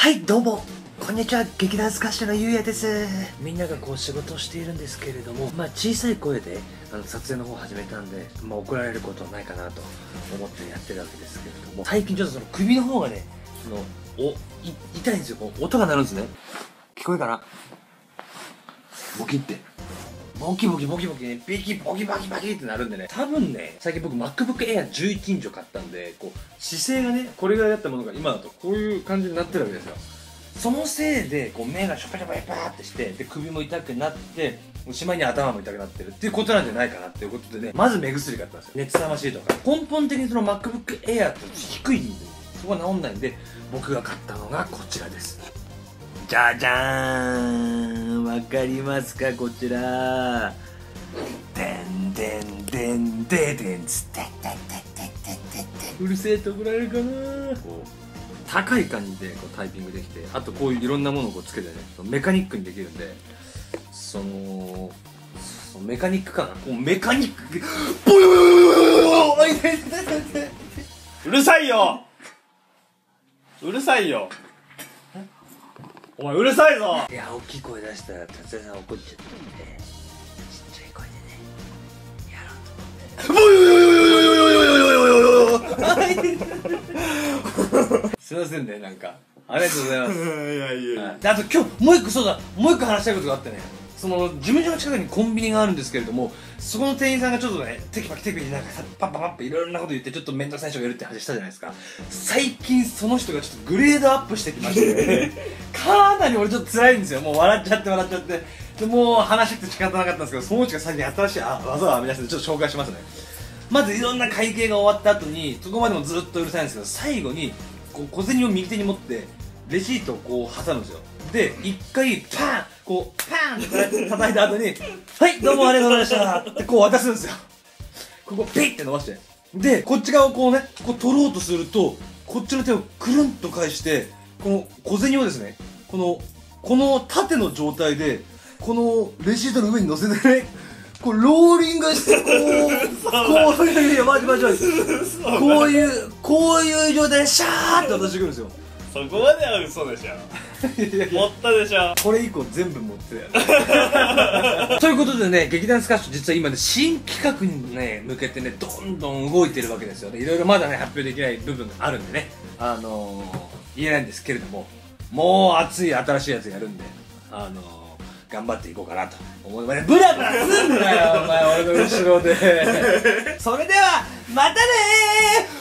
はいどうも。こんにちは。劇団スカッシュのゆうやです。みんながこう仕事をしているんですけれどもまあ小さい声であの撮影の方を始めたんでまあ怒られることはないかなと思ってやってるわけですけれども最近ちょっとその首の方がねそのお痛いんですよ。こう音が鳴るんですね。聞こえるかな？ボキって。ボキボキボキボキねビキボキボキボキってなるんでね多分ね最近僕 MacBook Air 11インチを買ったんでこう姿勢がねこれぐらいだったものが今だとこういう感じになってるわけですよ。そのせいでこう目がシャパシャパシャパってしてで首も痛くなっておしまいに頭も痛くなってるっていうことなんじゃないかなっていうことでねまず目薬買ったんですよ。熱さましいとか。根本的にその MacBook Air って低いんでそこが治んないんで僕が買ったのがこちらです。じゃじゃーんわかりますかこちら。でんでんでんででんつってってってってってってうるせえと怒られるかな。こう高い感じでこうタイピングできてあとこういういろんなものをこうつけてねメカニックにできるんでそのメカニック感がこうメカニック。ボヨヨヨヨヨヨうるさいようるさいよお前うるさいぞ。いや大きい声出したら達也さん怒っちゃったんでちっちゃい声でねやろうと思ってボヨヨヨヨヨヨヨヨヨヨヨヨすいませんねなんか。ありがとうございます。いやいやであと今日もう一個そうだ。もう一個話したいことがあってねその事務所の近くにコンビニがあるんですけれどもそこの店員さんがちょっとねテキパキテキパキなんかさパッパパッパいろんなこと言ってちょっと面倒くさい人がいるって話したじゃないですか。最近その人がちょっとグレードアップしてきましてかなり俺ちょっと辛いんですよ。もう笑っちゃって笑っちゃって。でもう話したくて仕方なかったんですけどそのうちが最近新しいあ技を編み出してちょっと紹介しますね。まずいろんな会計が終わった後にそこまでもずっとうるさいんですけど最後にこう小銭を右手に持ってレシートをこう挟むんですよ。で一回パンこうパンって叩いた後に「はいどうもありがとうございました」ってこう渡すんですよ。ここピッて伸ばして。でこっち側をこうねこう取ろうとするとこっちの手をくるんと返してこの小銭をですねこのこの縦の状態でこのレシートの上に乗せてねこうローリングしてこうこういういやマジマジマジこういうこういう状態でシャーって渡してくるんですよそこまでは嘘でしょ。持ったでしょ。これ以降全部持ってる ということでね劇団スカッシュ実は今ね新企画にね向けてねどんどん動いてるわけですよね。いろいろまだね発表できない部分があるんでね。あのー、言えないんですけれどももう熱い新しいやつやるんであのー頑張っていこうかなと思います。ブラブラすんなよお前俺の後ろで。それではまたね